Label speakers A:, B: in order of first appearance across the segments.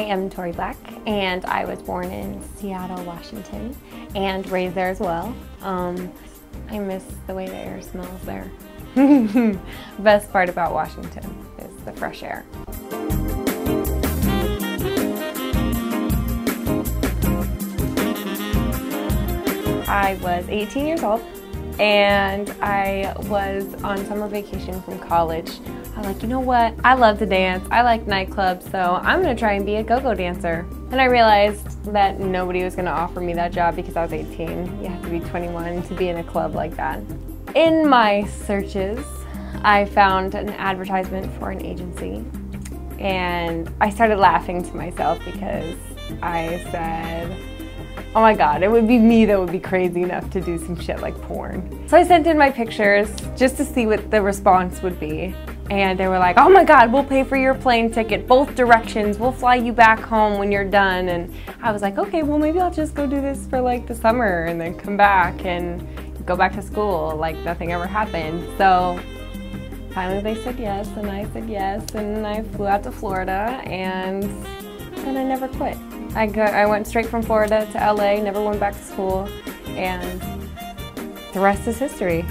A: am Tori Black, and I was born in Seattle, Washington, and raised there as well. Um, I miss the way the air smells there. Best part about Washington is the fresh air. I was 18 years old and I was on summer vacation from college. I was like, you know what? I love to dance. I like nightclubs, so I'm gonna try and be a go-go dancer. And I realized that nobody was gonna offer me that job because I was 18. You have to be 21 to be in a club like that. In my searches, I found an advertisement for an agency and I started laughing to myself because I said, oh my god, it would be me that would be crazy enough to do some shit like porn. So I sent in my pictures just to see what the response would be. And they were like, oh my god, we'll pay for your plane ticket, both directions, we'll fly you back home when you're done. And I was like, okay, well maybe I'll just go do this for like the summer and then come back and go back to school like nothing ever happened. So finally they said yes and I said yes and I flew out to Florida and then I never quit. I, I went straight from Florida to LA, never went back to school, and the rest is history.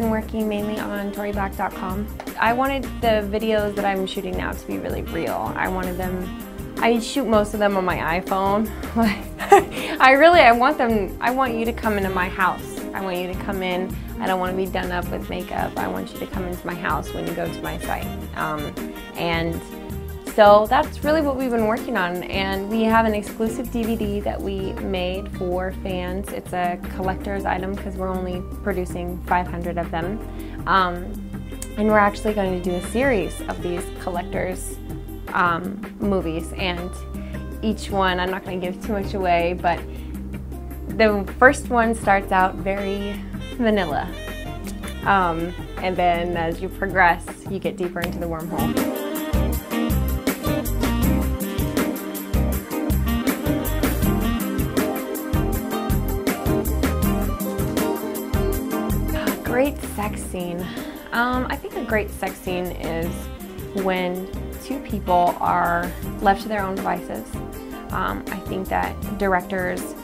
A: Been working mainly on ToriBlack.com. I wanted the videos that I'm shooting now to be really real. I wanted them I shoot most of them on my iPhone. I really, I want them, I want you to come into my house. I want you to come in. I don't want to be done up with makeup. I want you to come into my house when you go to my site. Um, and so that's really what we've been working on. And we have an exclusive DVD that we made for fans. It's a collector's item because we're only producing 500 of them. Um, and we're actually going to do a series of these collector's um, movies, and each one, I'm not going to give too much away, but the first one starts out very vanilla. Um, and then as you progress, you get deeper into the wormhole. Great sex scene. Um, I think a great sex scene is when two people are left to their own devices. Um, I think that directors,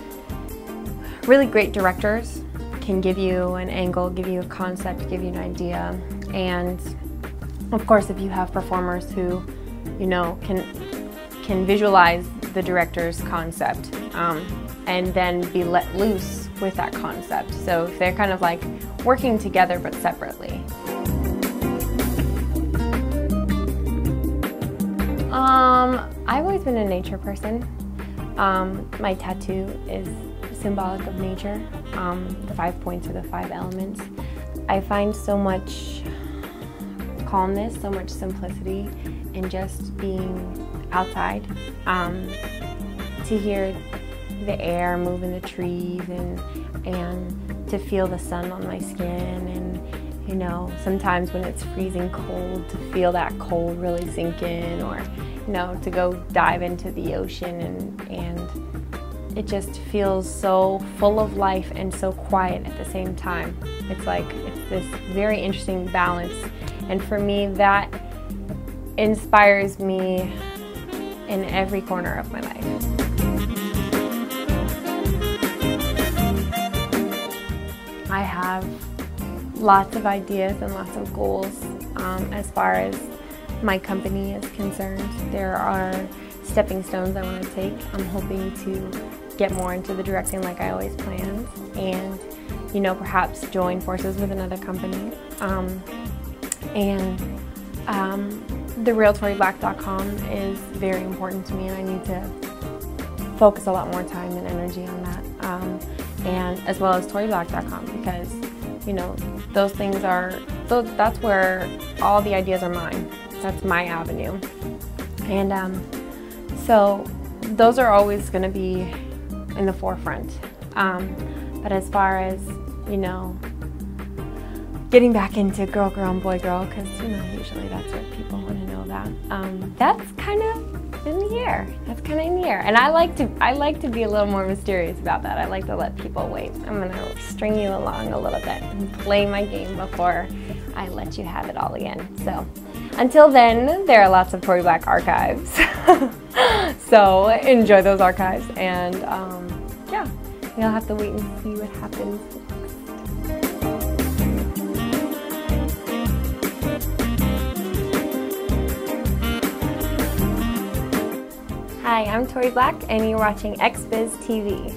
A: really great directors, can give you an angle, give you a concept, give you an idea. And of course, if you have performers who, you know, can can visualize the director's concept um, and then be let loose with that concept. So if they're kind of like working together but separately. Um, I've always been a nature person. Um, my tattoo is symbolic of nature. Um, the five points are the five elements. I find so much calmness, so much simplicity in just being outside. Um, to hear the air move in the trees and, and to feel the sun on my skin and you know, sometimes when it's freezing cold, to feel that cold really sink in, or you know, to go dive into the ocean and, and it just feels so full of life and so quiet at the same time. It's like, it's this very interesting balance. And for me, that inspires me in every corner of my life. I have lots of ideas and lots of goals um, as far as my company is concerned. There are stepping stones I want to take. I'm hoping to get more into the directing like I always planned and you know perhaps join forces with another company um, and um, the realtoriblack.com is very important to me and I need to focus a lot more time and energy on that um, and as well as toriblack.com because you know those things are those, that's where all the ideas are mine that's my avenue. And um, so those are always going to be in the forefront. Um, but as far as, you know, getting back into girl, girl, and boy, girl, because you know usually that's what people want to know about. Um, that's kind of in the air. That's kind of in the air, and I like to I like to be a little more mysterious about that. I like to let people wait. I'm gonna string you along a little bit and play my game before I let you have it all again. So until then, there are lots of Tori Black archives. so enjoy those archives, and um, yeah, you'll have to wait and see what happens Hi, I'm Tori Black, and you're watching XBiz TV.